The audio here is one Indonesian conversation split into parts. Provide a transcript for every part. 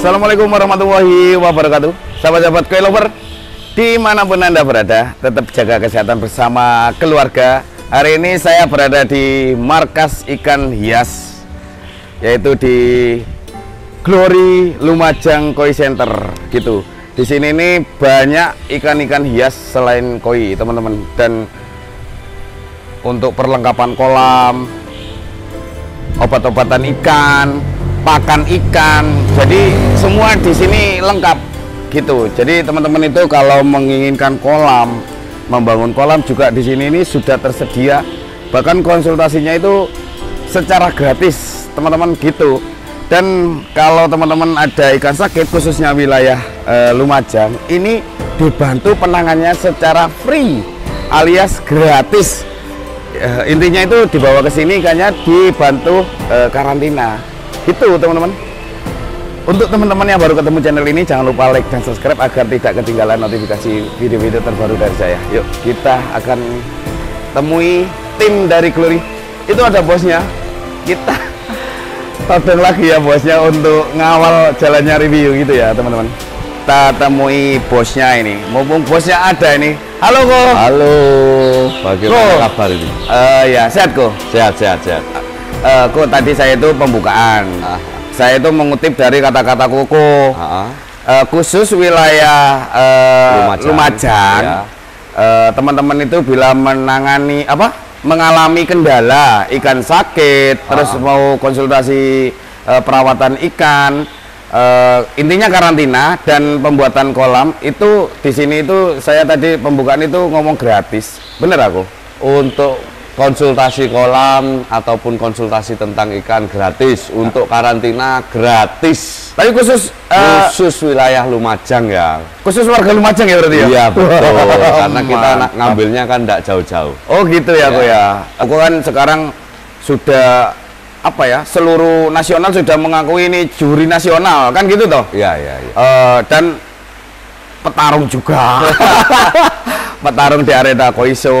Assalamualaikum warahmatullahi wabarakatuh. Sahabat-sahabat kue lover Di mana pun Anda berada Tetap jaga kesehatan bersama keluarga. Hari ini saya berada di markas ikan hias Yaitu di Glory Lumajang Koi Center gitu. Di sini ini banyak ikan-ikan hias selain koi teman-teman. Dan untuk perlengkapan kolam obat-obatan ikan pakan ikan. Jadi semua di sini lengkap gitu. Jadi teman-teman itu kalau menginginkan kolam membangun kolam juga di sini ini sudah tersedia. Bahkan konsultasinya itu secara gratis teman-teman gitu. Dan kalau teman-teman ada ikan sakit khususnya wilayah e, Lumajang ini dibantu penangannya secara free alias gratis. E, intinya itu dibawa ke sini ikannya dibantu e, karantina itu teman-teman. Untuk teman-teman yang baru ketemu channel ini jangan lupa like dan subscribe agar tidak ketinggalan notifikasi video-video terbaru dari saya. Yuk kita akan temui tim dari Glory. Itu ada bosnya. Kita todong lagi ya bosnya untuk ngawal jalannya review gitu ya teman-teman. Kita temui bosnya ini. Mumpung bosnya ada ini. Halo kok halo. Bagaimana ko. kabar ini? Uh, ya sehat kok sehat sehat sehat uh, kok tadi saya itu pembukaan uh. saya itu mengutip dari kata-kata koko uh. uh, khusus wilayah uh, Lumajang, Lumajang ya. uh, teman-teman itu bila menangani apa mengalami kendala ikan sakit ah. terus mau konsultasi uh, perawatan ikan uh, intinya karantina dan pembuatan kolam itu di sini itu saya tadi pembukaan itu ngomong gratis bener aku untuk konsultasi kolam ataupun konsultasi tentang ikan gratis untuk karantina gratis. Tapi khusus uh, khusus wilayah Lumajang ya. khusus warga Lumajang ya berarti ya? Iya betul. Karena kita ngambilnya kan tidak jauh-jauh. Oh gitu ya, ya aku ya. Aku kan sekarang sudah apa ya seluruh nasional sudah mengakui ini juri nasional. Kan gitu toh? Iya iya ya. uh, dan petarung juga petarung di arena koiso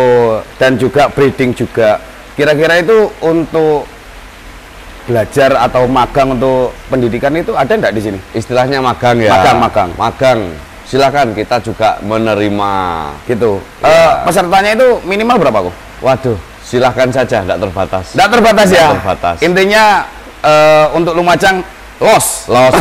dan juga breeding juga. Kira-kira itu untuk belajar atau magang untuk pendidikan itu ada enggak di sini? Istilahnya magang ya. Magang magang. Magang. Silakan kita juga menerima gitu. Ya. uh, pesertanya itu minimal berapa kok? Waduh silahkan saja tidak terbatas. Tidak terbatas ya? terbatas. Intinya uh, untuk Lumajang los. Los.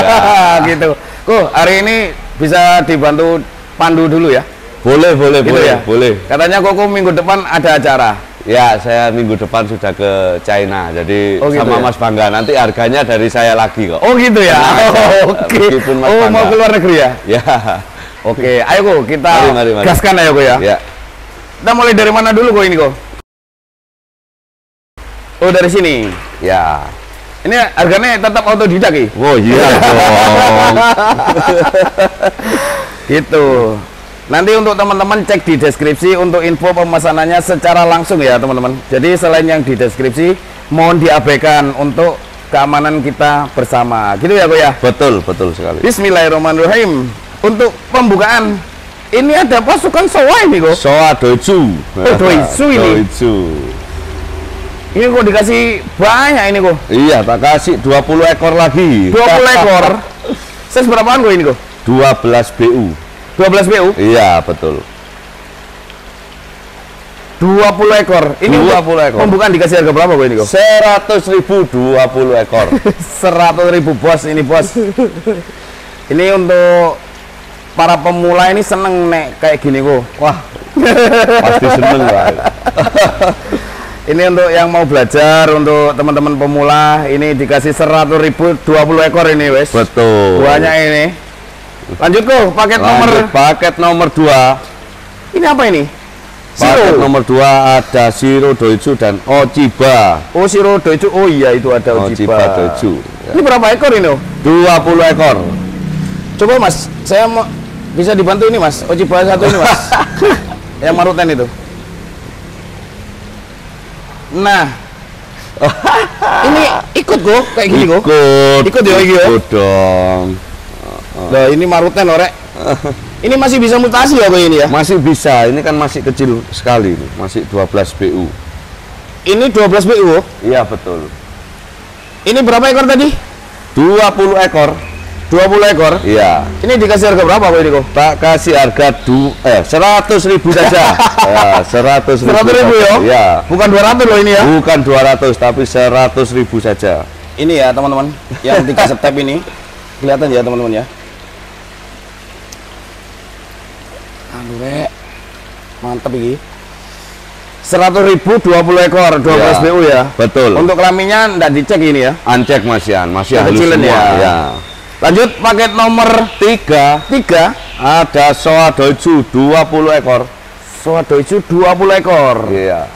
Gitu. Kok hari ini bisa dibantu pandu dulu ya boleh, boleh, gitu boleh, ya? boleh. Katanya Koko minggu depan ada acara. Ya, saya minggu depan sudah ke China. Jadi oh, gitu sama ya? Mas Bangga. Nanti harganya dari saya lagi kok. Oh gitu ya. Oh, Oke. Okay. Oh Bangga. mau keluar negeri ya? Ya. Oke, okay. ayo kok kita mari, mari, mari. gaskan ayo kok ya. Ya. Kita mulai dari mana dulu kok ini kok? Oh dari sini. Ya. Ini harganya tetap otodidak ya? Oh iya dong. gitu. Nanti untuk teman-teman cek di deskripsi untuk info pemesanannya secara langsung ya teman-teman. Jadi selain yang di deskripsi, mohon diabaikan untuk keamanan kita bersama. Gitu ya, Ko ya? Betul, betul sekali. Bismillahirrahmanirrahim. Untuk pembukaan ini ada pasukan soa ini kok. Soa doju. Oh, doju ini. Doju. Ini kok dikasih banyak ini kok. Iya, tak kasih 20 ekor lagi. 20 ekor. Saya berapaan kok ini kok? 12 BU. 12 BU? Iya, betul. 20 ekor. Ini 20 ekor. Pembukaan dikasih harga berapa gue ini kok? 100 ribu 20 ekor. 100 ribu bos ini bos. ini untuk para pemula ini seneng nek kayak gini kok. Wah, pasti seneng lah. ini untuk yang mau belajar untuk teman-teman pemula ini dikasih 100 ribu 20 ekor ini wes. Betul. Banyak ini. Lanjut kok, paket Lanjut, nomor paket nomor 2. Ini apa ini? Paket nomor 2 ada Shiro Doichu dan Ochiba. Oh, Shiro Doichu. Oh iya, itu ada Ochiba. Ochiba Doichu. Ya. Ini berapa ekor ini? 20 ekor. Coba Mas, saya mau bisa dibantu ini Mas. Ochiba satu ini Mas. Yang marutan itu. Nah, ini ikut kok kayak gini kok. Ikut. Ikut ya iki ya. Ikut dong. Nah, ini marutan orek. ini masih bisa mutasi ya ini ya? Masih bisa. Ini kan masih kecil sekali ini, masih 12 BU. Ini 12 BU? Iya, betul. Ini berapa ekor tadi? 20 ekor 20 ekor. iya Ini dikasih harga berapa Pak ini kok? tak kasih harga du eh 100 ribu saja ya 100 ribu, 100 ribu ya? ya Bukan 200 loh ini ya. bukan 200 tapi 100 ribu saja Ini ya teman-teman, yang tiga step ini. Kelihatan ya teman-teman ya. Aduh, Rek. Mantap ini. 100 ribu 20 ekor 12 Ya. BU ya. betul Untuk kelaminnya enggak dicek ini ya. ancek masian masih halus semua ya. ya Lanjut paket nomor tiga 3 ada soa doju 20 ekor Swadoju 20 ekor. iya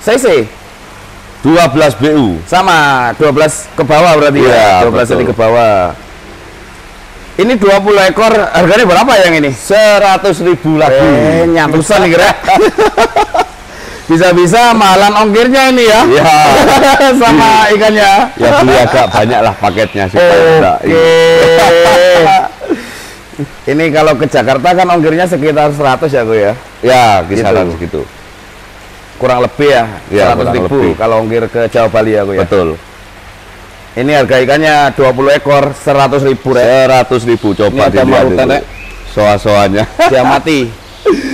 CC 12 BU sama 12 ke bawah berarti Iya, ya. 12 betul. ini ke bawah. Ini 20 ekor harganya berapa yang ini? 100 ribu lagi Eh, nyatusan nih kira. Bisa-bisa mahalan ongkirnya ini ya. Iya. sama ikannya. ya beli agak banyak lah paketnya supaya enggak Oke. ini kalau ke Jakarta kan ongkirnya sekitar 100 ya, Gu ya. ya kisaran Gitu. segitu Kurang lebih ya, Iya, 100 kurang ribu lebih. kalau ongkir ke Jawa Bali ya, Gu ya. betul Ini harga ikannya 20 ekor 100 ribu Rek. 100 ribu coba Ini ada dilihat marutan, dulu Rek. soa-soanya Dia mati.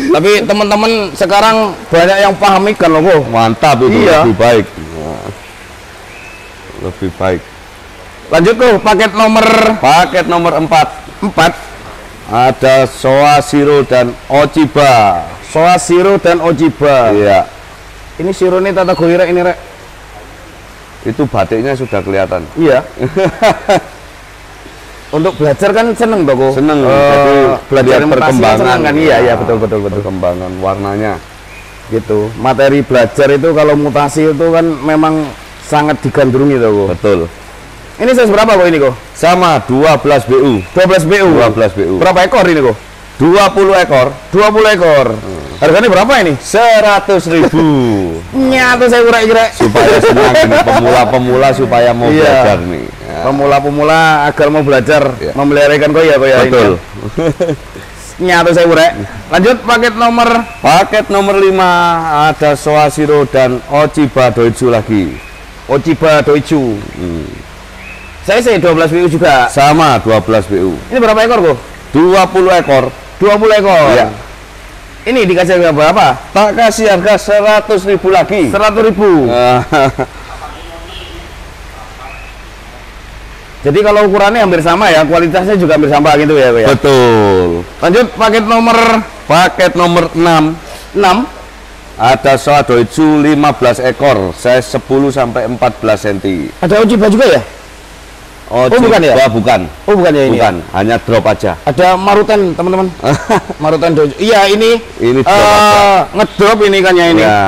Tapi teman-teman sekarang banyak yang paham ikan loh, Gu. mantap itu Iya. lebih baik lebih baik Lanjut Gu, paket nomor paket nomor 4 4 ada soa siro dan ochiba Soa Siro dan Ojiba. iya Ini Siro ini tata goira ini, Rek. Itu batiknya sudah kelihatan. Iya. Untuk belajar kan seneng Gu. seneng. Eh, jadi belajar perkembangan. kan? Iya iya betul betul betul. Perkembangan warnanya. Gitu. Materi belajar itu kalau mutasi itu kan memang sangat digandrungi Gu. betul. Ini size berapa kok ini kok sama 12 BU 12 BU 12 BU berapa ekor ini kok 20 ekor. 20 ekor. Harganya berapa ini? 100 ribu nyata saya kurang kira supaya senang pemula-pemula supaya mau Iya. belajar nih. Ya, pemula-pemula agar mau belajar Iya. memelihara ikan koi ya kok ya betul. Ya. nyata saya kurang lanjut paket nomor? Paket nomor 5 ada soa siro dan ochiba doju lagi. Ochiba Doichu Hmm. saya sih 12 BU juga. Sama 12 BU ini berapa ekor kok 20 ekor. 20 ekor? Iya. Ini dikasih harga berapa tak kasih harga 100 ribu lagi. 100 ribu. Jadi kalau ukurannya hampir sama ya, kualitasnya juga hampir sama gitu ya, Pak ya. betul. Lanjut paket nomor? Paket nomor 6 6. ada soa doju 15 ekor size 10 sampai 14 cm Ada Ojiba juga ya? Ochiba bukan ya? bukan Oh, bukan ya ini. bukan hanya drop aja Ya? Ada Marutan, teman-teman. Marutan dojo. Iya, ini Ini drop eh ngedrop ini kan ya ini. Ya. Ya,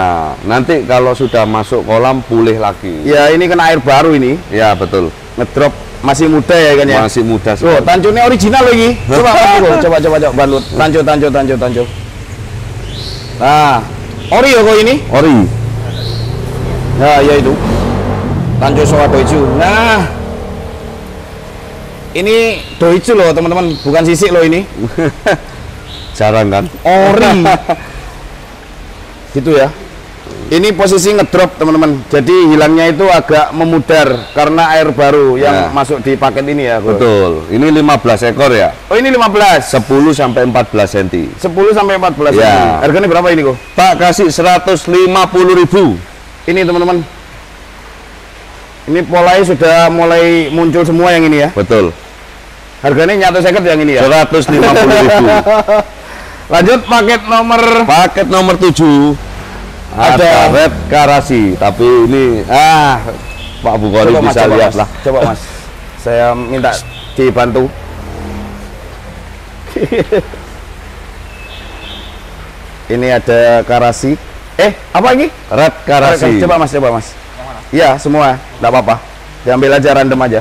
nanti kalau sudah masuk kolam pulih lagi. ini kena air baru ini. Ya, betul. Ngedrop masih muda ya kan ya. Masih muda sekali. tancurnya original lagi. Coba Bro, coba coba coba balut. Tancur tancur tancur tancur. Nah, ori ya kok ini? Ori. Ya, ya itu. Tanjung Soa Doichu. Nah, ini Doichu loh teman-teman, bukan sisik loh ini. Jarang kan? Ori. gitu ya. Ini posisi ngedrop teman-teman. Jadi hilangnya itu agak memudar karena air baru yang Ya. masuk di paket ini ya. Bro. Betul. Ini 15 ekor ya. Oh ini 15. 10 sampai 14 cm. 10 sampai 14 Ya. ini. Harganya berapa ini kok? Tak kasih 150.000 ribu. Ini teman-teman. Ini polanya sudah mulai muncul semua yang ini ya. Betul. Harganya nyata seket yang ini ya. 150.000 ribu. Lanjut paket nomor Paket nomor 7 ada, red karasi, tapi ini ah Pak Bukhari Coba, Mas, bisa coba, lihat Mas. lah. Coba Mas. Saya minta dibantu. Ini ada karasi. Eh, apa ini? Red karasi. Coba Mas, coba Mas. Iya, semua. Enggak apa-apa. Diambil aja random aja.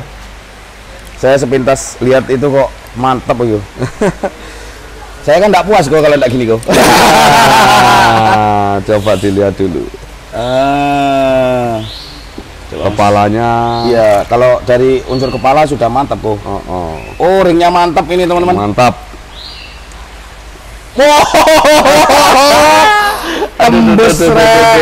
Saya sepintas lihat itu kok mantap itu. Saya kan enggak puas kok kalau enggak gini kok. Ah, coba dilihat dulu. Ah. Kepalanya. Iya, kalau dari unsur kepala sudah mantap kok. Oh, oh. Oh, ringnya mantap ini teman-teman. Mantap. tembus Aduh.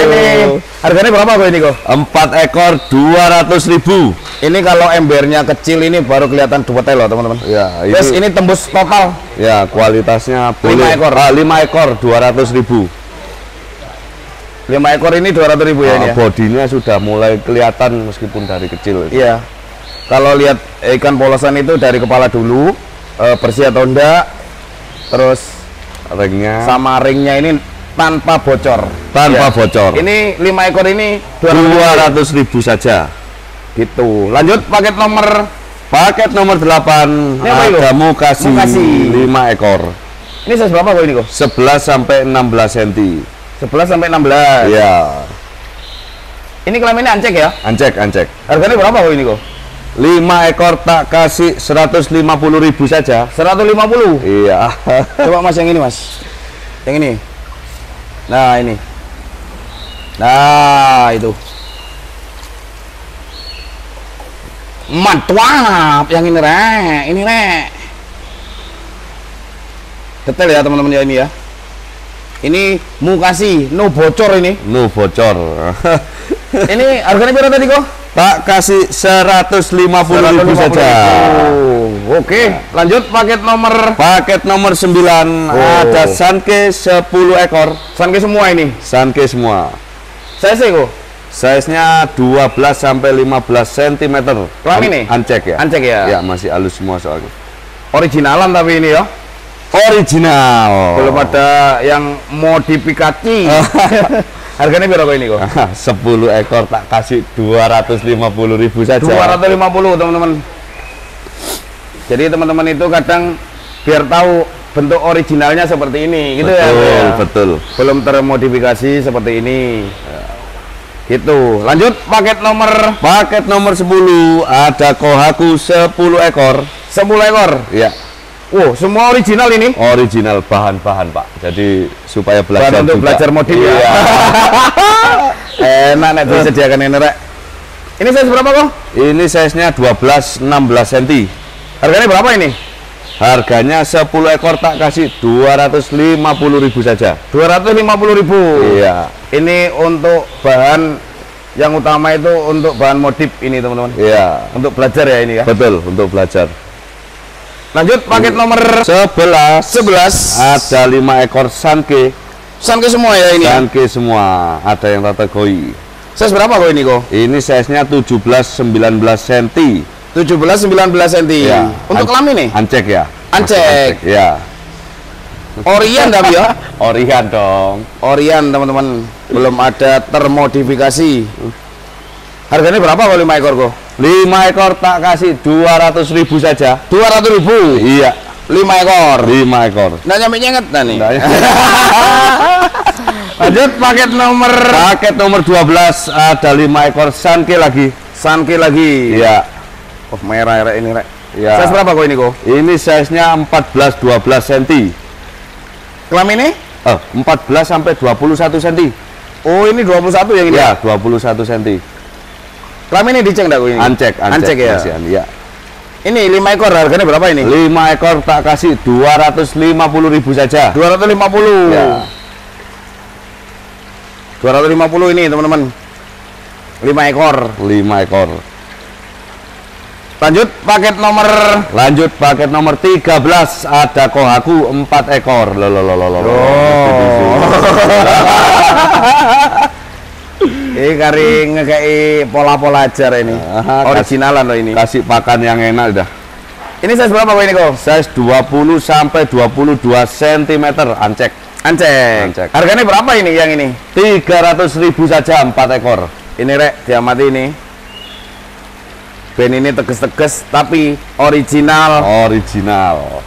ini. Harganya berapa kok ini kok? Empat ekor dua ratus ribu. Ini kalau embernya kecil ini baru kelihatan dua loh teman-teman. Ya, ini, Terus ini tembus total ya kualitasnya boleh. ekor. Ah, lima ekor dua ratus ribu. 5 ekor ini 200 ribu ya ini Ah, ya? bodinya sudah mulai kelihatan meskipun dari kecil. Iya. Kalau lihat ikan polosan itu dari kepala dulu eh, bersih atau enggak, terus Ringnya sama ringnya ini tanpa bocor. tanpa Iya. bocor. Ini 5 ekor ini 200 Dua ratus ribu saja. gitu. Lanjut paket nomor Paket nomor 8 Ini ada mukasi, Mukasi. 5 ekor. ini size berapa kok ini kok? 11 sampai 16 cm. 11 sampai 16. Iya. Ini kelaminnya ancek ya? Ancek, ancek. Harganya berapa kok ini kok? 5 ekor tak kasih 150 ribu saja. 150. Iya. Coba Mas yang ini, Mas. Yang ini. Nah, ini. Nah, itu. Mantap yang ini, Rek. Ini, Rek. Detail ya, teman-teman ya ini ya. Ini mukasi, no bocor ini. Nu bocor. Ini harganya berapa tadi kok? Tak kasih 150 ribu saja. Oke, lanjut paket nomor Paket nomor 9 ada sanke 10 ekor. Sanke semua ini. Sanke semua. Saya sih kok. Size-nya 12 sampai 15 cm. Kelamin nih? Ancek ya? Ancek ya? Ya, masih halus semua soalnya. Originalan tapi ini ya. Original. Belum ada yang modifikasi. Harganya berapa ini kok? 10 ekor tak kasih 250 ribu saja. 250 teman-teman. Jadi teman-teman itu kadang biar tahu bentuk originalnya seperti ini, gitu ya. betul, ya. betul. Belum termodifikasi seperti ini. Gitu. Lanjut paket nomor Paket nomor 10 ada kohaku 10 ekor. 10 ekor. Ya, Wow, semua original ini. original bahan-bahan, Pak. Jadi supaya belajar Bahan untuk juga. belajar modif ya. Iya. Enak nek disediakan ini, Rek. Ini size berapa kok? Ini size-nya 12 16 cm. Harganya berapa ini? Harganya 10 ekor tak kasih 250 ribu saja. 250.000. Iya. Ini untuk bahan yang utama itu untuk bahan modif ini, teman-teman. Iya. Untuk belajar ya ini ya. Betul, untuk belajar. Lanjut paket nomor 11 11. ada 5 ekor sanke. Sanke semua ya ini. ya? Sanke semua, ada yang kategori. Size berapa kok ini kok? Ini size-nya 17 19 cm. 17 19 cm. Ya. Untuk kelamin nih. Ancek ya? Ancek. Masih Ya. Orian tapi ya. Orian dong. Orian teman-teman. Belum ada termodifikasi. Harganya berapa kalau 5 ekor kok? 5 ekor tak kasih 200 ribu saja. 200.000. Iya, 5 ekor. 5 ekor. Nggak nyampe nyenget nah nih. Ya? Lanjut paket nomor Paket nomor 12 ada 5 ekor sanke lagi. Sanke lagi. Iya. Oh, merah Rek, ini rek. Iya. Size berapa kok ini kok? Ini size-nya 14 12 cm. Kelaminnya? Oh, 14 sampai 21 cm. Oh ini 21 yang ini. Iya, 21 cm. Kelaminnya dicek enggak kok ini? Ancek, ancek, Ancek ya. Masihan, iya. Ini 5 ekor harganya berapa ini? 5 ekor tak kasih 250 ribu saja. 250. Ya. 250 ini teman-teman. 5 ekor. 5 ekor. Lanjut paket nomor Lanjut paket nomor 13 ada kohaku 4 ekor. Loh, loh, loh, loh, loh. Ini kari ngekei pola-pola ajar ini. Aha, Originalan loh ini. Kasih pakan yang enak dah. Ini size berapa kok ini kok? Size 20 sampai 22 cm ancek. Ancek. Ancek. Harganya berapa ini yang ini? 300 ribu saja 4 ekor. Ini rek diamati ini. Band ini teges-teges tapi original. Original.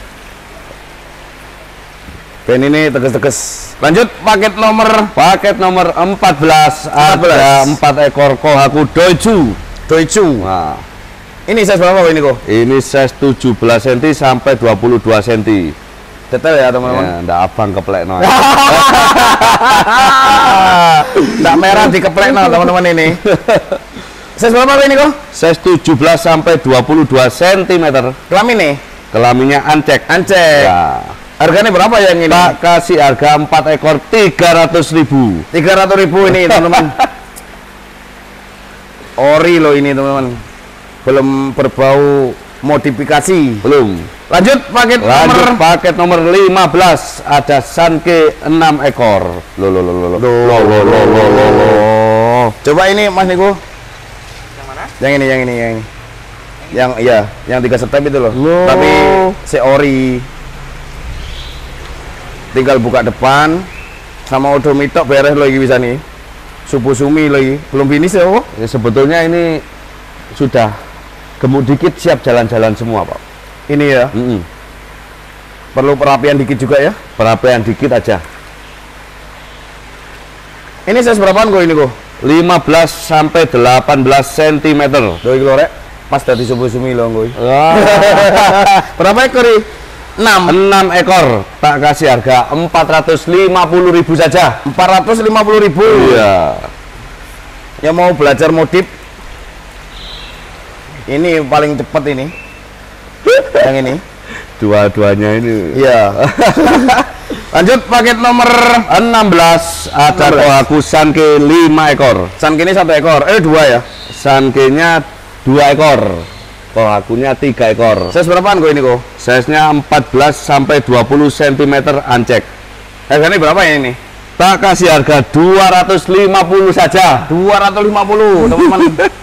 Band ini teges-teges. Lanjut paket nomor Paket nomor 14 ada 4 ekor kohaku doju. Doichu. Nah, Ini size berapa ini kok? ini size 17 cm sampai 22 cm. Detail ya teman-teman. Ya, ndak abang keplek no. Nggak merah dikeplek no teman-teman ini. Size berapa ini kok? Size 17 sampai 22 cm. Kelamin nih. Kelaminnya ancek. Ancek. Ya. Harganya berapa yang ini? Tak kasih harga 4 ekor 300 ribu. 300 ribu ini teman-teman. Ori loh ini teman-teman. Belum berbau modifikasi. Belum. Lanjut paket Lanjut nomor paket nomor 15 ada Sanke 6 ekor. Lo lo lo lo lo. Loh, Lo lo lo lo lo lo. Coba ini Mas Niko. Yang mana? Yang ini, yang ini, yang ini. Yang iya, yang tiga step itu loh. Loh. Tapi si ori. Tinggal buka depan sama odomitok beres lagi bisa nih. Subuh sumi lagi. Belum finish ya, oh. Ya, sebetulnya ini sudah gemuk dikit siap jalan-jalan semua, Pak. Ini ya. Mm-mm. Perlu perapian dikit juga ya. Perapian dikit aja. Ini size berapaan kok ini kok? 15 sampai 18 cm. Doi kilo rek. Pas dari subuh sumi loh gue. Berapa ekor ini? 6 6 ekor. Tak kasih harga 450.000 saja. 450 ribu. Iya. yang mau belajar modif? Ini paling cepat ini. Yang ini. Dua-duanya ini. Iya. Lanjut paket nomor 16 ada 16. kohaku sanke 5 ekor. Sankini satu ekor. Eh dua ya. Sankenya 2 ekor. Kohakunya 3 ekor. size berapaan kok ini kok Size-nya 14 sampai 20 cm ancek. harganya berapa ya ini Tak kasih harga 250 saja. 250 teman-teman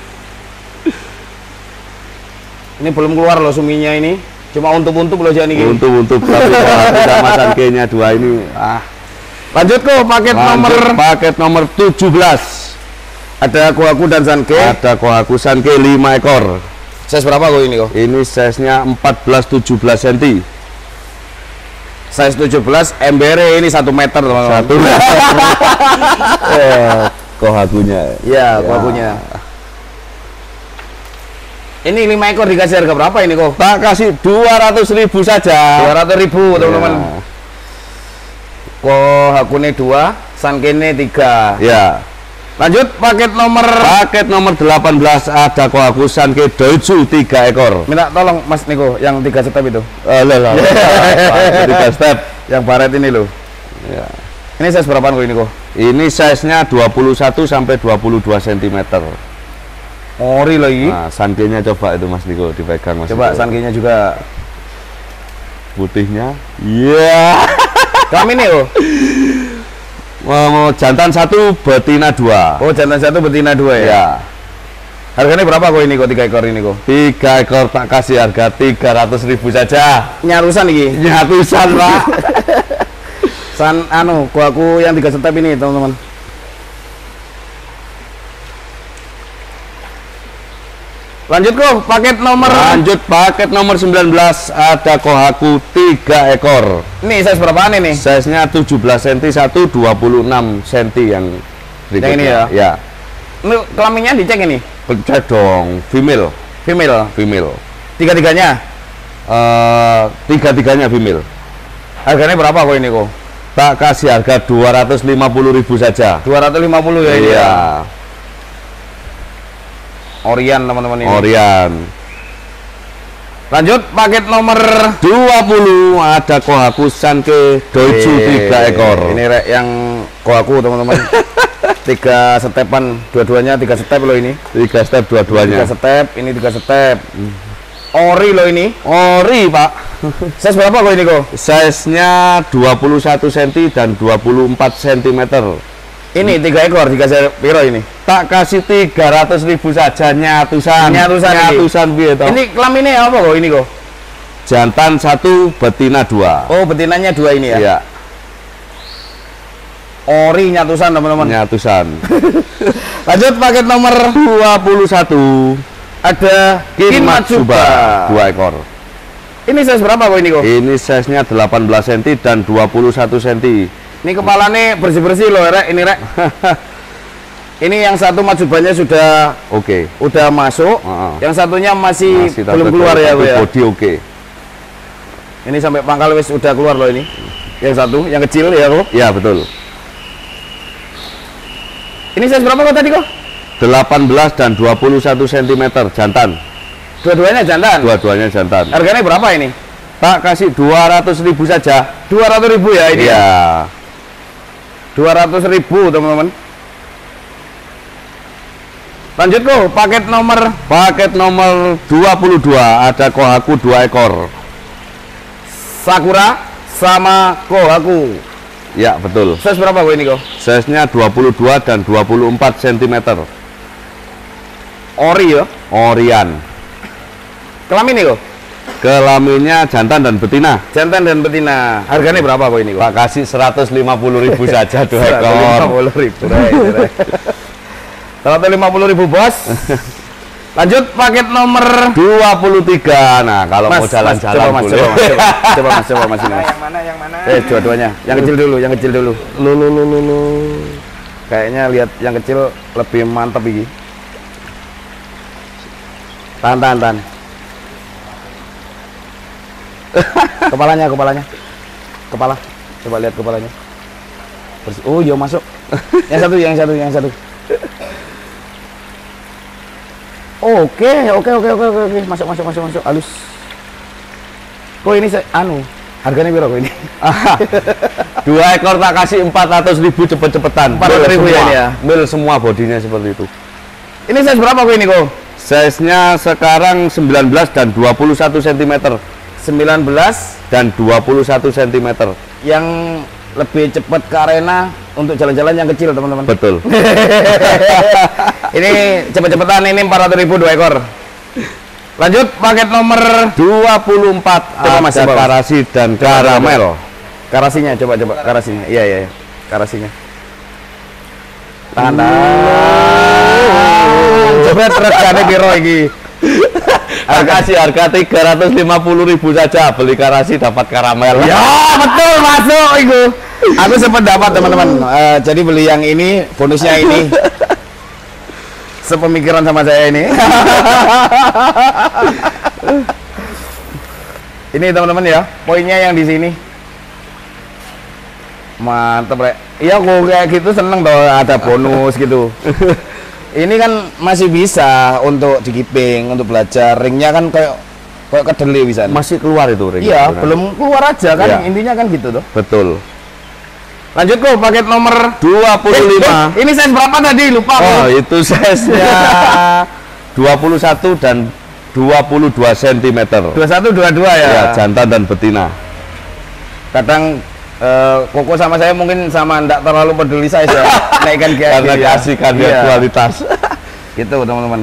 ini belum keluar loh suminya ini cuma untuk-untuk loh jadi ini Untuk untuk tapi kohaku sama sankenya dua ini ah lanjut kok paket nomor Lanjut, paket nomor 17 ada kuaku dan sanke ada kohaku sanke 5 ekor. Size berapa kok ini kok Ini size-nya 14 17 cm. size 17 embere ini satu meter teman-teman Satu. eh, kohakunya. Iya, kuakunya. Ini lima ekor dikasih harga berapa ini kok? Tak kasih 200 ribu saja. 200 ribu teman-teman. Ya. Kok hakune dua, sankene tiga. Ya. Lanjut paket nomor. Paket nomor 18 ada kohaku sanke doju 3 ekor. Minta tolong Mas Niko yang tiga step itu, Eh, lah, lah. Tiga step. yang baret ini loh. Ya. Ini size berapaan kok ini kok? Ini size-nya 21 sampai 22 cm. Ori lagi. Nah, sankenya coba itu Mas Niko dipegang Mas. Coba Niko. sankenya juga. putihnya. Iya. Kami nih oh. Mau, jantan satu, betina dua. Oh jantan satu betina dua ya. Ya. Harganya berapa kok ini kok tiga ekor ini kok? Tiga ekor tak kasih harga 300 ribu saja. Nyarusan nih. Nyatusan pak. San anu, kuaku yang tiga step ini teman-teman. Lanjut kok paket nomor. Lanjut paket nomor 19 ada kohaku 3 ekor. Nih size berapaan ini? Size nya 17 cm satu 26 cm yang berikutnya. ini ya? Ya. Ini kelaminnya dicek ini. Cek dong, female, Female. female. Tiga-tiganya. Eh tiga-tiganya female. Harganya berapa kok ini kok? Tak kasih harga 250 ribu saja. 250 ya ini. Iya. Orian teman-teman ini. Orian. Lanjut paket nomor 20 ada kohaku sanke doju Eh, 3 ekor. Ini rek yang koaku teman-teman. tiga stepan, dua-duanya tiga step loh ini. 3 step Tiga dua-duanya. step, ini tiga step. Ori loh ini. Ori, Pak. Size berapa kok ini kok? Size-nya 21 cm dan 24 cm. Ini tiga ekor dikasih piro ini? Tak kasih 300 ribu saja nyatusan. Nyatusan ini. Nyatusan toh? Ini kelaminnya apa kok ini kok? jantan satu, betina dua. Oh betinanya dua ini ya? Iya, Ori nyatusan teman-teman. nyatusan. Lanjut paket nomor 21 ada Kinmatsuba dua ekor. Ini size berapa kok ini kok? Ini size-nya 18 cm dan 21 cm. Ini kepalanya bersih-bersih loh, Rek. Ini, Rek. ini yang satu majubannya sudah Oke. udah masuk, Heeh. yang satunya masih, Masih belum keluar ya, Bu ya. Body oke. Ini sampai pangkal wis udah keluar loh ini. Yang satu, yang kecil ya kok. Ya, betul. Ini size berapa kok tadi kok? 18 dan 21 cm jantan. Dua-duanya jantan. Dua-duanya jantan. Harganya berapa ini? Tak kasih 200 ribu saja. 200 ribu ya ini Iya. Ya 200 ribu teman-teman lanjut kok paket nomor Paket nomor 22 ada kohaku 2 ekor. Sakura sama Kohaku Ya, betul. size berapa kok ini kok Size-nya 22 dan 24 cm. ori ya Orian. kelamin nih kok Kelaminnya jantan dan betina. jantan dan betina harganya berapa kok ini kok Pak kasih 150 ribu saja 2 ekor. 150 ribu Seratus lima puluh ribu bos lanjut paket nomor 23. Nah, kalau mau Mas, jalan-jalan mas, coba mas, coba mas, coba, coba mas, coba mas ini mas. yang mana yang mana Eh, dua-duanya. Yang kecil dulu, yang kecil dulu. Lu, lu, lu, lu, lu. Kayaknya lihat yang kecil lebih mantap ini. Tahan, tahan, tahan. Kepalanya, kepalanya. Kepala. Coba lihat kepalanya. Bersih. Oh, iya masuk. Yang satu, yang satu, yang satu. Oke, oke, oke, oke, oke, oke. Masuk, masuk, masuk, masuk. Halus. Kok ini se- anu? Harganya berapa ini? Dua ekor tak kasih 400 ribu cepet-cepetan. 400 ribu ya ya? Mil semua bodinya seperti itu. Ini size berapa kok ini kok? Size-nya sekarang 19 dan 21 cm 19 dan 21 cm. yang lebih cepat ke arena untuk jalan-jalan yang kecil teman-teman Betul. ini cepet-cepetan ini 400 ribu dua ekor lanjut paket nomor 24 Coba, Mas, ada coba, Mas. karasi dan karamel. karasinya coba coba karasinya iya iya iya. karasinya tahan coba regane piro iki Tak kasih harga 350 ribu saja beli karasi dapat karamel. ya betul masuk itu aku sempat dapat teman-teman. Eh, jadi beli yang ini bonusnya ini. Sepemikiran sama saya ini. Ini teman-teman ya poinnya yang di sini. Mantep rek. Iya kok kayak gitu seneng tuh ada bonus gitu ini kan masih bisa untuk digiping untuk belajar ringnya kan kayak kayak kedelai bisa Masih keluar itu ring. Iya, belum keluar aja kan. Iya. Intinya kan gitu tuh. Betul. Lanjut kok paket nomor 25. Eh, eh, ini size berapa tadi? Lupa Oh, aku. itu size-nya 21 dan 22 cm. 21 22 ya. Ya, jantan dan betina. Kadang eh, Koko sama saya mungkin sama enggak terlalu peduli size ya. Naikkan kayak Karena gitu ya. kasihkan dia Iya, kualitas. Gitu, teman-teman.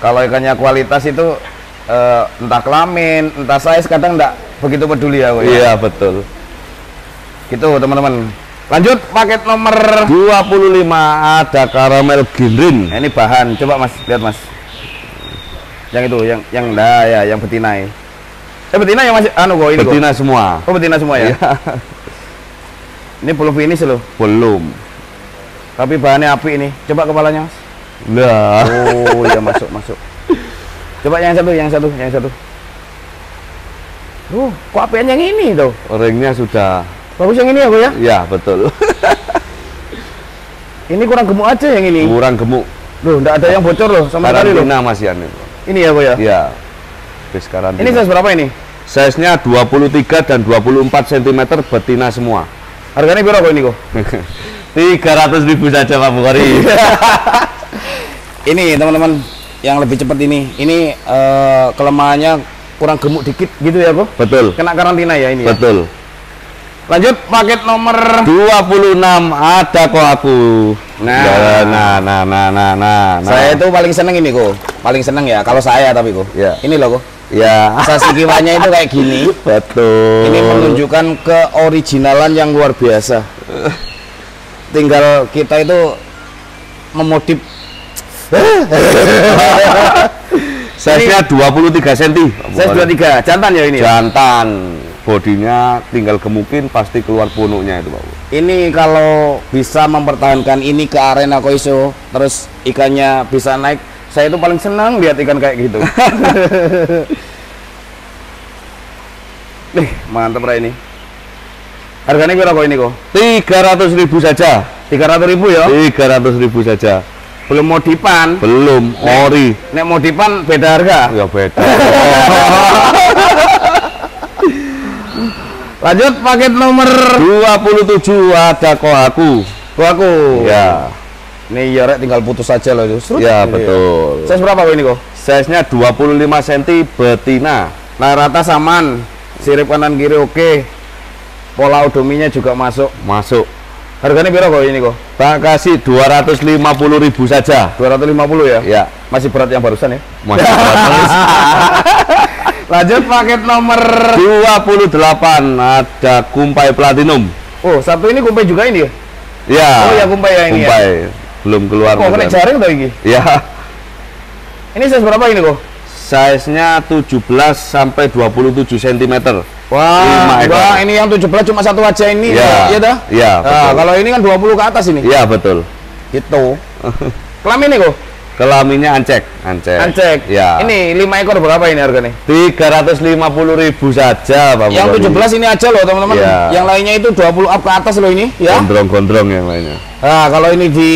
Kalau ikannya kualitas itu eh, entah kelamin, entah size kadang enggak begitu peduli ya, ya. Iya, betul. Gitu, teman-teman. Lanjut paket nomor 25 ada karamel ginrin. Nah, ini bahan, coba mas, lihat mas. Yang itu, yang yang dah ya, yang betina ya. Eh betina yang masih, anu kok ini kok. Betina semua. Oh betina semua ya. Iya. Ini belum finish loh, Belum. tapi bahannya api ini. Coba kepalanya mas. Lah. Oh iya masuk masuk. Coba yang satu, yang satu, yang satu. Uh, kok apian yang ini tuh? Ringnya sudah. Bagus yang ini ya, Bu ya? Ya, betul. Ini kurang gemuk aja yang ini. Kurang gemuk. Loh, enggak ada yang bocor loh sama sekali loh. Karantina Mas Yan. Ini ya, Bu ya? Iya. Bis karantina. Ini size berapa ini? Size-nya 23 dan 24 cm betina semua. Harganya berapa kok ini kok? 300 ribu saja Pak Bukhari. ini teman-teman yang lebih cepat ini. Ini eh, kelemahannya kurang gemuk dikit gitu ya, Bu? betul. Kena karantina ya ini ya. Betul. Lanjut paket nomor 26 ada kok aku. Nah. nah, nah, nah, nah, nah, nah. Saya itu paling seneng ini kok. Paling seneng ya kalau saya tapi kok. Ya. Ini loh kok. Ya Asasi kiwanya itu kayak gini. betul. Ini menunjukkan keoriginalan yang luar biasa. Tinggal kita itu memodif Size-nya 23 cm. size 23 jantan ya ini. ya? Jantan. Bodinya tinggal gemukin pasti keluar punuknya itu Pak. Ini kalau bisa mempertahankan ini ke arena koiso, terus ikannya bisa naik, saya itu paling senang lihat ikan kayak gitu. Nih, mantap lah ini. Harganya berapa kok ini kok? 300 ribu saja. 300 ribu ya? 300 ribu saja. Belum modifan. Belum ori. Nek modifan beda harga. Ya beda. Lanjut paket nomor 27 ada kohaku. aku. Ya. Ini ya rek tinggal putus saja loh justru. Ya, betul. Size berapa kok ini kok? Size-nya 25 cm betina. Nah rata saman, sirip kanan kiri oke. Pola odominya juga masuk. Masuk. Harganya berapa kok ini kok? Tak kasih 250.000 saja. 250 ya? Ya, Masih berat yang barusan ya? masih gratis. Lanjut paket nomor 28 ada kumpai platinum. Oh, satu ini kumpai juga ini ya? Ya. Oh, ya, kumpai ya ini ya? Belum keluar. Oh, kena jaring tuh ini. Ya. Ini size berapa ini kok? Size-nya 17 sampai 27 cm. Wah, enggak, ini yang 17 cuma satu aja ini. Ya. Iya dah? Ya, Nah, kalau ini kan 20 ke atas ini. Iya, betul. Gitu. Kelamin nih kok? Kelaminnya ancek, ancek. Ancek. Ya. Ini 5 ekor berapa ini harganya? 350.000 saja, Pak Yang Muradi. 17 ini aja loh teman-teman. Ya. Yang lainnya itu 20 up ke atas loh ini, ya. Gondrong-gondrong yang lainnya. Nah, kalau ini di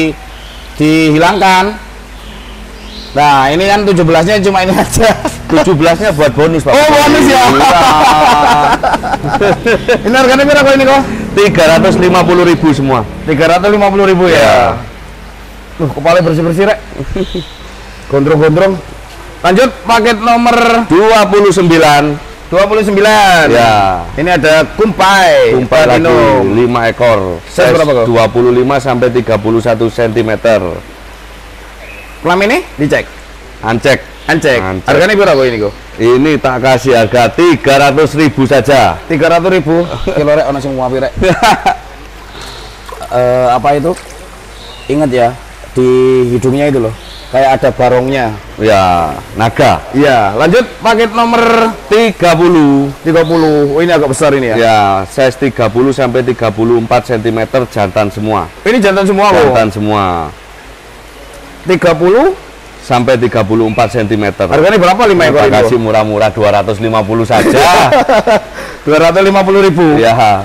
dihilangkan. Nah, ini kan 17-nya cuma ini aja. 17-nya buat bonus, Pak. Oh, bonus ya. Ini harganya berapa ini kok? 350.000 semua. 350 ribu ya. Ya. Tuh, kepala bersih-bersih, Rek. Gondrong-gondrong. Lanjut paket nomor 29 29. Ya. Ini ada kumpai. Tumpai lagi platinum. 5 ekor. Size berapa, kok? 25 sampai 31 cm. Kelam ini dicek. Ancek. Ancek. Ancek. Harganya berapa ini kok? Ini tak kasih harga 300.000 saja. 300 ribu. Kilo rek, ono sing muapi rek. Eh, apa itu? Ingat ya, di hidungnya itu loh. Kayak ada barongnya. Ya, naga. Iya, lanjut paket nomor 30 30. Oh, ini agak besar ini ya. Ya, size 30 sampai 34 cm jantan semua. Ini jantan semua. Jantan semua. 30. Sampai 34 cm. Harganya berapa 5 ekor itu? kasih murah-murah 250 saja. 250 ribu. ya.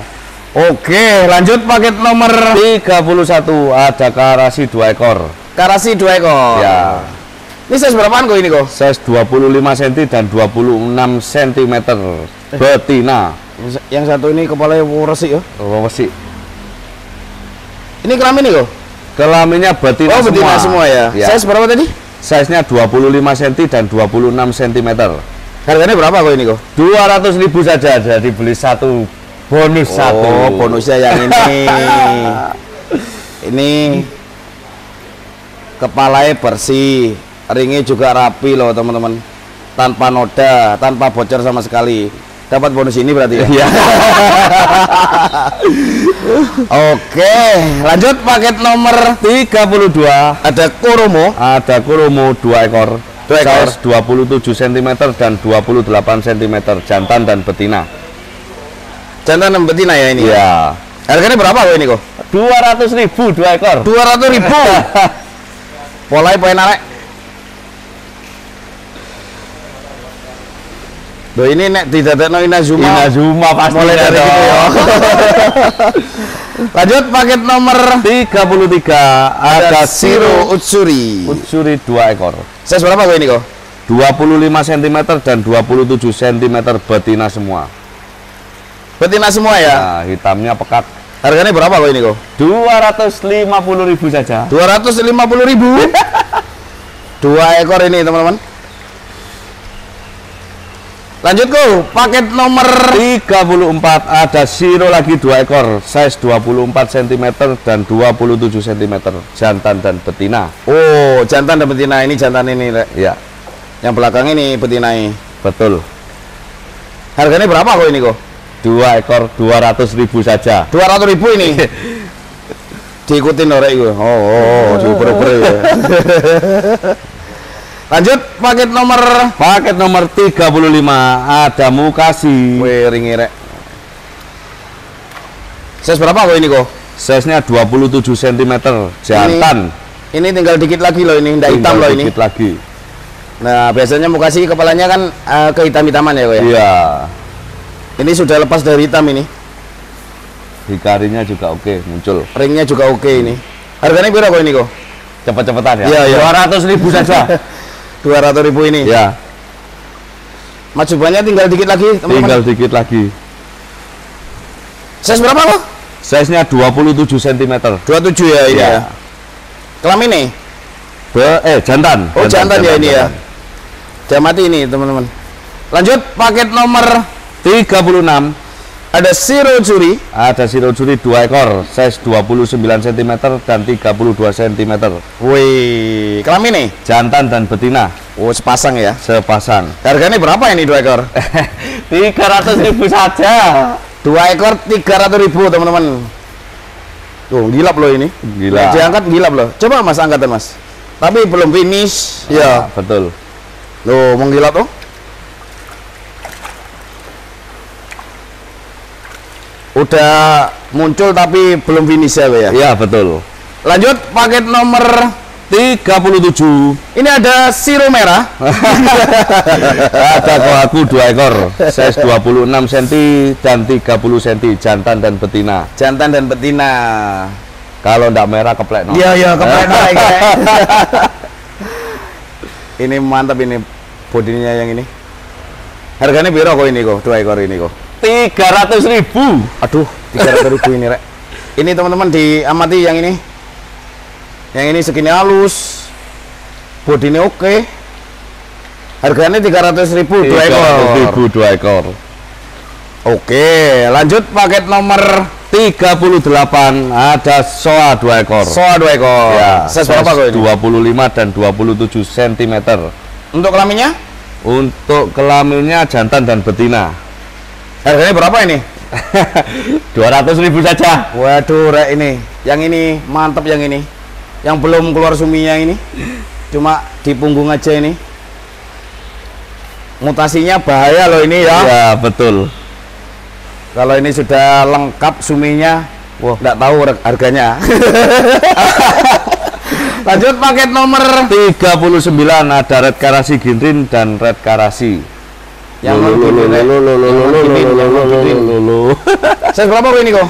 Oke, lanjut paket nomor 31 ada karasi 2 ekor. Karasi 2 ekor. Ya. Ini size berapaan kok ini kok? Size 25 cm dan 26 cm. Betina. Yang satu ini kepalanya resik ya. Apa sih? Ini kelamin nih kok? Kelaminnya betina Oh, semua. betina semua ya. ya. Size berapa tadi? Size-nya 25 cm dan 26 cm. Harganya berapa kok ini kok? 200 ribu saja jadi beli satu bonus satu Oh, bonusnya yang ini. ini kepalanya bersih, ringnya juga rapi loh teman-teman. Tanpa noda, tanpa bocor sama sekali. Dapat bonus ini berarti ya. Iya. Oke, lanjut paket nomor 32 ada Koromo. ada kurumu 2 ekor Dua ekor. size 27 cm dan 28 cm jantan dan betina Jantan dan betina ya ini. iya Harganya berapa kok ini kok? 200 ribu 2 ekor 200 ribu. Polai poin arek. Loh ini nek didadekno Inazuma. Inazuma pasti Mulai dari gitu ya. Lanjut paket nomor 33 ada Siro Utsuri. Utsuri 2 ekor Size berapa kok ini kok? 25 cm dan 27 cm betina semua Betina semua ya. nah, hitamnya pekat Harganya berapa kok ini kok? 250 ribu saja 250 ribu. Dua ekor ini teman-teman. Lanjut kok, paket nomor 34 ada siro lagi 2 ekor size 24 cm dan 27 cm jantan dan betina Oh, jantan dan betina ini jantan ini, Rek. ya Yang belakang ini betina ini. betul Harganya berapa kok ini kok? 2 ekor 200 ribu saja 200 ribu ini. Diikutin orang itu. Oh, oh, oh diuber-uber ya. Lanjut paket nomor paket nomor 35 ada mukasi Wih, ringi rek. Size berapa kok ini kok? size nya 27 cm jantan Ini tinggal dikit lagi loh ini, ndak hitam loh ini. dikit lagi Nah, biasanya mukasi kepalanya kan eh, kehitam-hitaman ya kok ya. iya Ini sudah lepas dari hitam ini. hikarinya juga oke muncul Ringnya juga oke ini. Harganya berapa kok ini kok? cepet-cepetan ya Iya, iya. 200 ribu saja 200 ribu ini. ya Majubannya tinggal dikit lagi, teman-teman. tinggal dikit lagi Size berapa kok? Size-nya 27 cm. 27 ya ini Iya. ya. Kelamin nih. Be- eh jantan. Oh, jantan, ya ini ya. Jam mati ini, teman-teman. Lanjut paket nomor 36 ada Zero Curi. ada siro curi 2 ekor size 29 cm dan 32 cm Wih, kelamin nih. jantan dan betina Oh, sepasang ya. sepasang Harganya berapa ini dua ekor? 300 ribu saja Dua ekor 300 ribu teman-teman. Tuh, gilap loh ini. Gila. Diangkat gilap loh. Coba mas angkatan mas. Tapi belum finish. ya Ya. betul Loh, menggilap tuh. Udah muncul tapi belum finish ya, Be, ya. ya betul Lanjut paket nomor 37 ini ada siro merah. ada kohaku 2 ekor size 26 cm dan 30 cm jantan dan betina Jantan dan betina. kalau ndak merah keplek no. Iya, iya, kepala naik. ya. ini mantap ini bodinya yang ini. Harganya berapa kok ini kok? Dua ekor ini kok. 300 ribu Aduh, 300 ribu ini, Rek. Ini teman-teman diamati yang ini. Yang ini segini halus. Bodinya oke. Harganya 300 ribu dua ekor. ribu 2 ekor Oke, lanjut paket nomor 38 ada soa 2 ekor soa dua ekor. ya Size berapa kok ini? 25 dan 27 cm Untuk kelaminnya? untuk kelaminnya jantan dan betina Harganya berapa ini? 200 ribu saja Waduh, Rek ini. Yang ini mantap yang ini. Yang belum keluar suminya ini. Cuma di punggung aja ini. Mutasinya bahaya loh ini ya. ya betul Kalau ini sudah lengkap suminya, wah, nggak tahu harganya. Lanjut paket nomor 39 ada red karasi ginrin dan red karasi Yang Lo, lo, lo, lo, lo, lo, lo, lo, lo, lo. Size berapa ini kok?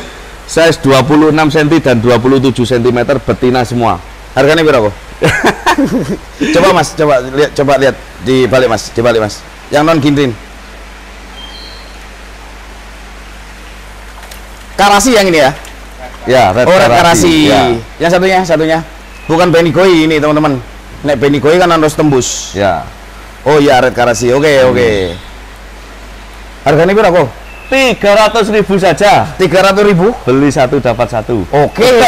size 26 cm dan 27 cm betina semua Harganya berapa coba mas, coba lihat, coba lihat di balik mas, di balik mas. Yang non ginrin. Karasi yang ini ya? ya red Oh, red karasi. ya, Yang satunya, satunya. Bukan benigoi ini teman-teman. Nek benigoi kan harus tembus. ya Oh iya red karasi. Oke oke. Harganya berapa? kok? 300 ribu saja Tiga ratus ribu. beli satu dapat satu Oke.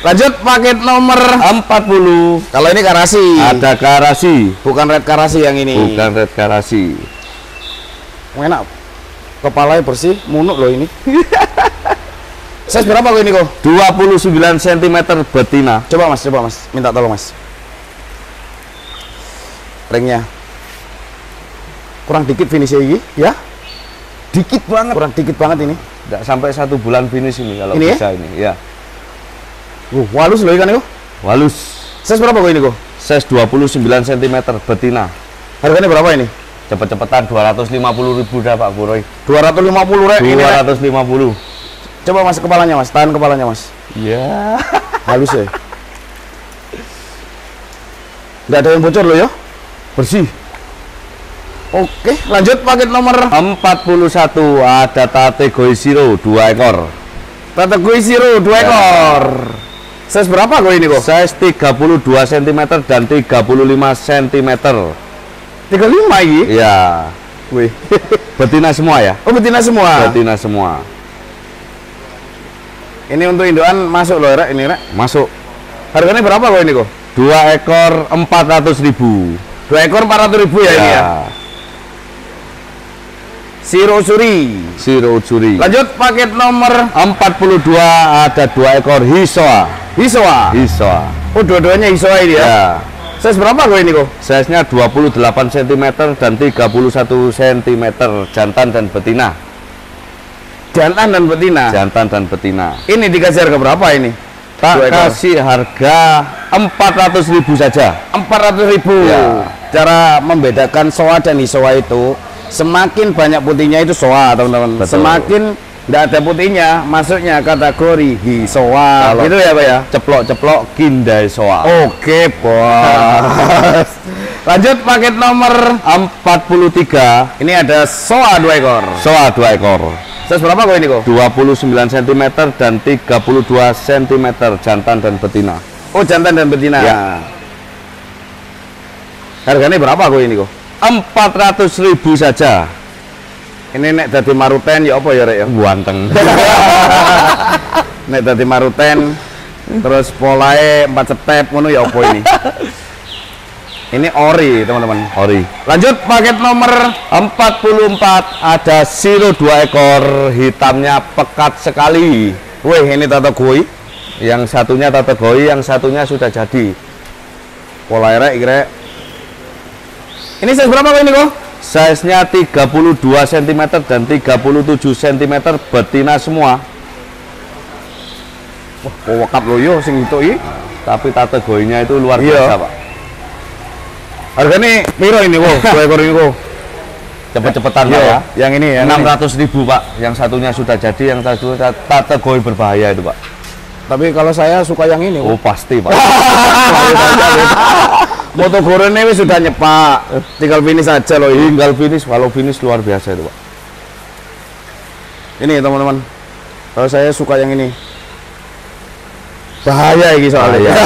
Lanjut paket nomor. 40 Kalau ini karasi. ada karasi Bukan red karasi yang ini. bukan red karasi Enak. Kepalanya bersih, munuk loh ini. Size berapa kok ini kok? 29 cm betina Coba mas, coba mas. Minta tolong mas. Ringnya. Kurang dikit finish ini, ya? Dikit banget. Kurang dikit banget ini. tidak sampai satu bulan finish ini kalau Ini ya? bisa ini ya Uh, walus loh ikan itu. walus Size berapa kok ini kok? size 29 cm betina Harganya berapa ini? cepet-cepetan 250 ribu dah Pak Buroy 250 rek ini. Rek. 250 Coba mas kepalanya mas, tahan kepalanya mas. ya Halus ya. Nggak ada yang bocor loh ya? bersih Oke, lanjut paket nomor 41 ada tate goisiro 2 ekor Tata gue zero dua ekor. Size berapa kok ini kok? size 32 cm dan 35 cm 35 ini? ya Wih. betina semua ya Oh betina semua. betina semua Ini untuk induan masuk loh rek ini rek. masuk Harganya berapa kok ini kok? dua ekor 400 ribu Dua ekor 400 ribu ya, ini ya. Siro suri. Siro Ujuri Lanjut paket nomor 42 ada dua ekor hisoa Hisoa. hisoa Oh dua-duanya Hisoa ini ya. ya Size berapa kok ini kok? size nya 28 cm dan 31 cm jantan dan betina Jantan dan betina. jantan dan betina Ini dikasih harga berapa ini? tak Dua ekor. kasih harga 400 ribu saja 400 ribu. Ya. Cara membedakan soa dan hisoa itu semakin banyak putihnya itu soa teman-teman. Semakin tidak ada putihnya masuknya kategori hisoa. Kalau- gitu ya pak ya. ceplok-ceplok kindai soa Oke bos. Lanjut paket nomor 43 ini ada soa dua ekor. soa 2 ekor Size berapa kok ini kok? 29 cm dan 32 cm jantan dan betina Oh jantan dan betina. Ya. Harganya berapa kok ini kok? 400.000 saja Ini nek dadi maruten ya apa ya rek ya? buanteng Nek dadi maruten terus polae empat step ngono ya apa ini? ini ori teman-teman. ori Lanjut paket nomor 44 ada siro 2 ekor hitamnya pekat sekali Wih ini tata goi yang satunya tata goi yang satunya sudah jadi Polae rek. Ini size berapa ini kok? size nya 32 cm dan 37 cm betina semua Wah, kok wakap lo yo sing itu iki. tapi tata goinya itu luar Iya. biasa pak Harganya piro ini kok? Dua ekor ini kok. cepet-cepetan pak Iya, ya yang ini ya. 600 ribu pak yang satunya sudah jadi yang satu tata goi berbahaya itu pak Tapi kalau saya suka yang ini. oh pasti pak Moto wis sudah nyepak. Tinggal finish aja loh ini. tinggal finish walau finish luar biasa itu pak Ini teman-teman. Kalau saya suka yang ini. Bahaya ini soalnya.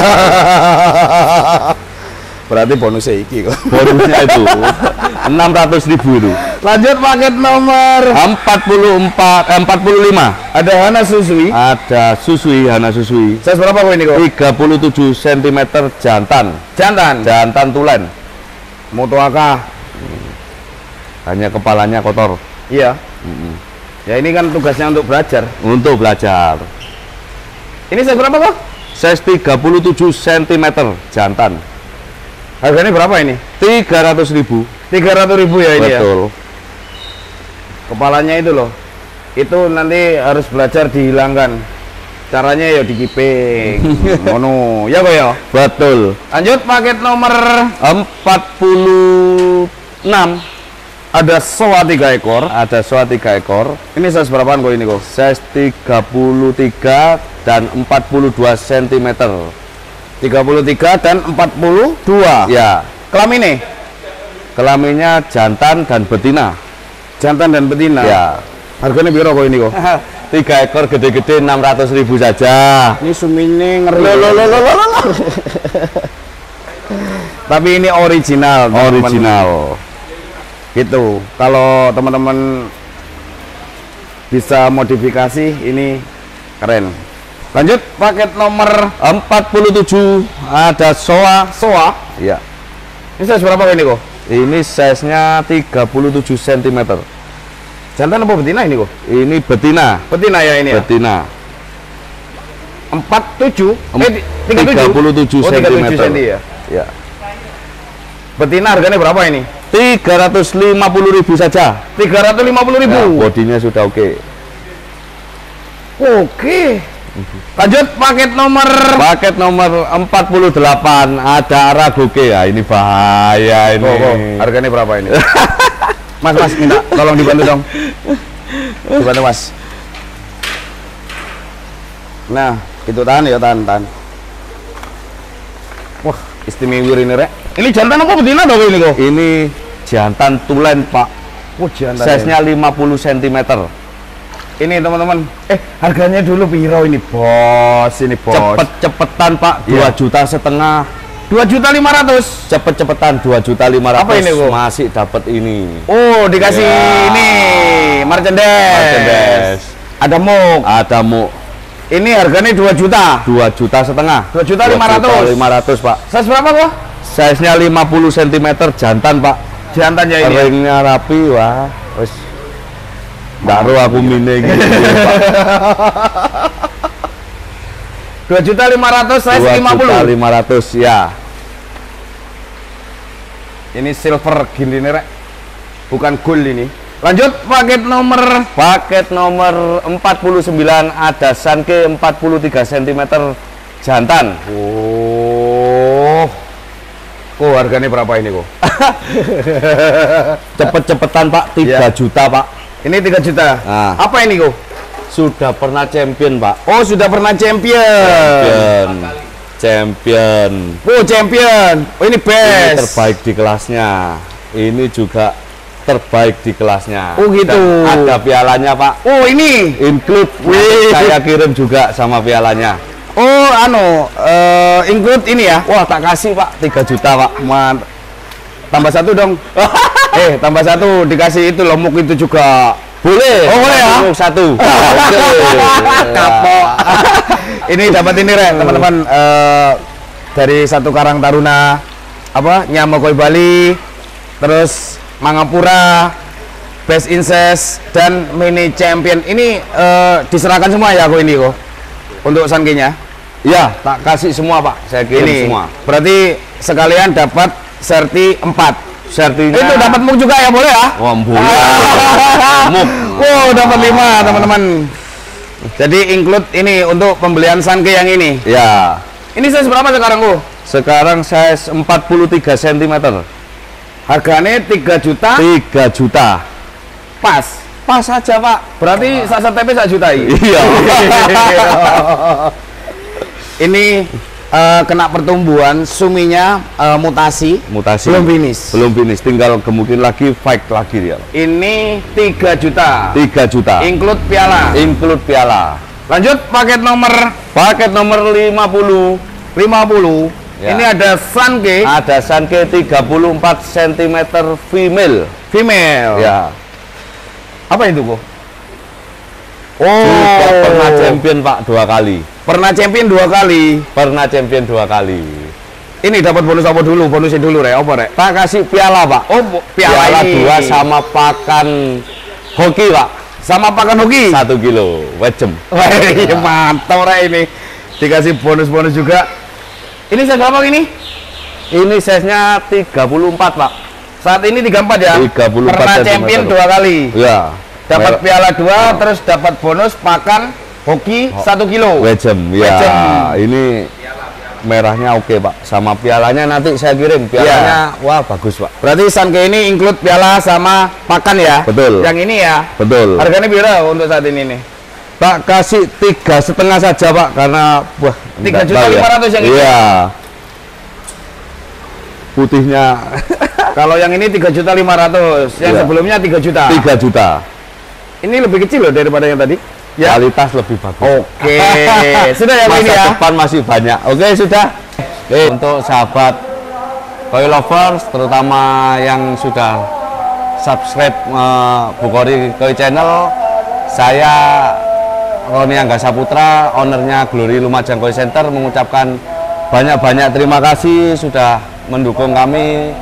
Berarti bonusnya iki kok. bonusnya itu 600 ribu itu Lanjut paket nomor 44 eh, 45 ada Hana Susui. ada susui Hana susui Size berapa kok ini kok? 37 cm jantan Jantan. jantan tulen Moto AK. hanya kepalanya kotor Iya. Ya ini kan tugasnya untuk belajar. untuk belajar Ini size berapa kok? size 37 cm jantan Harganya berapa ini? 300 ribu 300 ribu ya ini ya. betul Kepalanya itu loh. Itu nanti harus belajar dihilangkan. Caranya ya dikiping. Ngono. Ya kok ya. betul Lanjut paket nomor 46 ada soa 3 ekor. ada soa 3 ekor Ini size berapaan kok ini kok? size 33 dan 42 cm 33 dan 42. ya Kelaminnya kelaminnya jantan dan betina jantan dan betina. ya Harganya berapa kok ini kok? tiga ekor gede-gede 600 ribu saja Ini sumine ngeri. Loh, loh, loh, loh, loh. Tapi ini original. original Gitu. Kalau teman-teman bisa modifikasi ini keren. Lanjut paket nomor 47 ada soa soa. ya Ini size berapa ini kok? Ini size nya 37 cm Jantan apa betina ini kok? ini betina Betina ya ini ya. betina 47 Em- eh ti- 37 37 oh, 37 cm. ya. ya Betina harganya berapa ini? 350 ribu saja 350 ribu. Ya, bodinya sudah oke Oke. Lanjut paket nomor paket nomor 48 ada aragoke ya ini bahaya ini Kok, kok, harganya berapa ini? mas, mas, minta tolong dibantu dong. Dibantu mas. Nah, itu tahan ya, tahan, tahan. Wah, istimewa ini rek. Ini jantan apa betina dong ini kok? ini jantan tulen pak Wah, jantan. size nya 50 cm Ini teman-teman. Eh, harganya dulu piro ini, Bos? Ini, Bos. cepet-cepetan pak 2 Iya. juta setengah Dua juta lima ratus. cepet-cepetan 2 juta 500 Apa ini, Bu? masih dapat ini Oh, dikasih Ya. ini merchandise. Merchandise. Ada muk. ada mu Ini harganya 2 juta. 2 juta setengah 2 juta 500. 500 pak Size berapa kok? size nya 50 cm jantan pak Jantan ya ini. ya? ringnya rapi wah nggak ro aku mine gitu Dua juta lima ratus 2 lima juta puluh. 500 ya Ini silver gini nih rek, bukan gold ini. Lanjut paket nomor paket nomor 49 ada sanke 43 cm jantan Oh, kok harganya berapa ini kok? cepet-cepetan pak 3 Ya. juta pak Ini 3 juta. Nah. Apa ini kok? sudah pernah champion pak Oh sudah pernah champion. champion champion Oh, champion. Oh, ini ini best. terbaik di kelasnya ini juga terbaik di kelasnya Oh, gitu. Dan ada pialanya pak Oh, ini. include Wih. saya kirim juga sama pialanya Oh, anu, eh, include ini ya. wah tak kasih pak 3 juta pak Man. Tambah satu dong. eh, tambah satu dikasih itu lomuk itu juga. boleh Oh, boleh ya? Untuk satu Kapok. ini dapat ini Rek, teman-teman eh, dari satu Karang Taruna apa? Nyamokoi Bali, terus Mangapura, Best Incest dan Mini Champion. Ini eh, diserahkan semua ya aku ini kok. Untuk Sankinya. ya tak kasih semua pak saya kirim Ini semua berarti sekalian dapat serti 4. Sertinya Itu dapat muk juga ya boleh ya? wah boleh muk Wow, dapat lima teman-teman. Jadi include ini untuk pembelian Sanke yang ini. ya Ini size berapa sekarang, Bu? sekarang size 43 cm Harganya 3 juta 3 juta pas. pas aja pak Berarti saat TP 1 juta ini. iya ini eh, kena pertumbuhan, suminya eh, mutasi, mutasi. Belum finish. belum finish. Tinggal kemungkinan lagi fight lagi dia. Ini 3 juta. 3 juta. Include piala. include piala. Lanjut paket nomor? Paket nomor 50 50. Ya. Ini ada Sanke. Ada Sanke 34 cm female. Female. ya. Apa itu, juga Oh, pernah champion pak dua kali Pernah champion dua kali. pernah champion dua kali Ini dapat bonus apa dulu? Bonusnya dulu, Rek. Apa, Rek? tak kasih piala pak Oh, piala, piala dua sama pakan hoki pak sama pakan hoki. satu kilo wejem Wah, iya, mantap Rek ini. Dikasih bonus-bonus juga. Ini saya berapa ini? ini size nya 34 pak Saat ini 34 ya. 34 Pernah champion dua kali. ya Dapat piala dua, terus dapat bonus pakan hoki satu kilo. Wejem, ya. Wejem. Ini merahnya oke pak. Sama pialanya nanti saya kirim. Pialanya wah bagus pak. Berarti Sanke ini include piala sama pakan ya? Betul. Yang ini ya. Betul. Harganya berapa untuk saat ini nih? Tak kasih tiga setengah saja pak karena wah. Tiga juta ya. lima ratus yang ini? Iya. Putihnya Kalau yang ini tiga juta lima ratus, yang Iya. sebelumnya 3 juta. tiga juta. Ini lebih kecil loh daripada yang tadi. Ya. Kualitas lebih bagus. Oke, sudah ya Masa ini ya. depan masih banyak. Oke sudah. Oke, untuk sahabat Koi lovers, terutama yang sudah subscribe uh, Bukori Koi Channel, saya Roni Angga Saputra, ownernya Glory Lumajang Koi Center mengucapkan banyak-banyak terima kasih sudah mendukung kami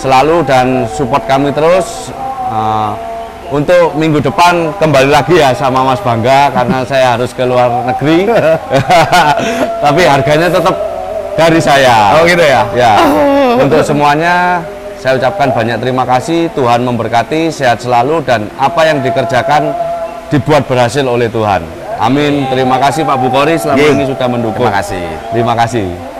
selalu dan support kami terus. Uh, untuk minggu depan kembali lagi ya sama Mas Bangga karena saya harus ke luar negeri. Tapi harganya tetap dari saya. Oh gitu ya. Ya. Untuk semuanya saya ucapkan banyak terima kasih. Tuhan memberkati, sehat selalu dan apa yang dikerjakan dibuat berhasil oleh Tuhan. Amin. Terima kasih Pak Bukori selama Ye. ini sudah mendukung. Terima kasih. Terima kasih.